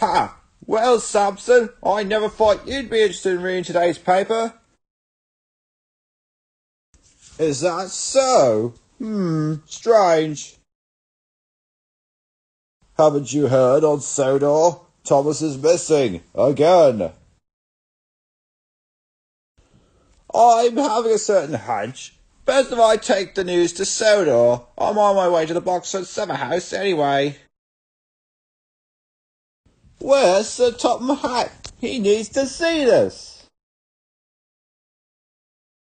Ha! Well, Samson, I never thought you'd be interested in reading today's paper. Is that so? Hmm, strange. Haven't you heard on Sodor? Thomas is missing again. I'm having a certain hunch. Best if I take the news to Sodor. I'm on my way to the Boxford summer house anyway. Where's Sir Topham Hatt? He needs to see this.